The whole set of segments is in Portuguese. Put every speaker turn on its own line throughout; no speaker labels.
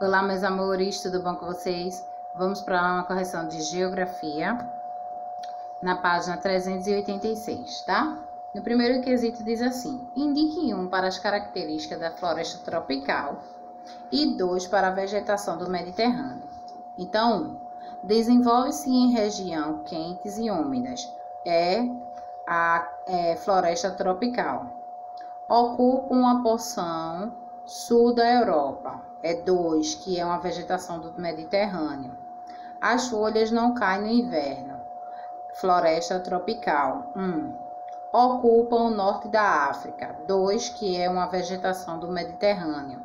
Olá, meus amores, tudo bom com vocês? Vamos para uma correção de geografia na página 386, tá? No primeiro quesito diz assim: indique um para as características da floresta tropical e dois para a vegetação do Mediterrâneo. Então, desenvolve-se em região quentes e úmidas. É a é, floresta tropical. Ocupa uma porção sul da Europa é 2, que é uma vegetação do Mediterrâneo. As folhas não caem no inverno. Floresta tropical. 1. Um, ocupam o norte da África. 2, que é uma vegetação do Mediterrâneo.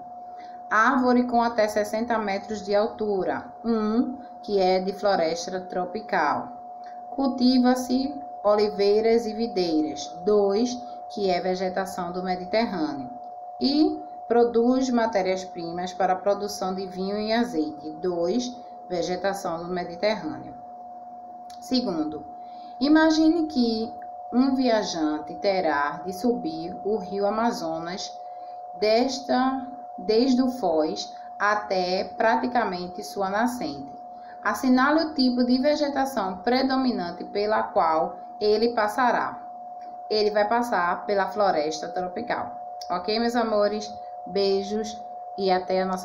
Árvore com até 60 metros de altura. 1, um, que é de floresta tropical. Cultiva-se oliveiras e videiras. 2, que é vegetação do Mediterrâneo. E Produz matérias-primas para a produção de vinho e azeite. 2. Vegetação do Mediterrâneo. Segundo, imagine que um viajante terá de subir o rio Amazonas desta, desde o Foz até praticamente sua nascente. Assinale o tipo de vegetação predominante pela qual ele passará. Ele vai passar pela floresta tropical. Ok, meus amores? Beijos e até a nossa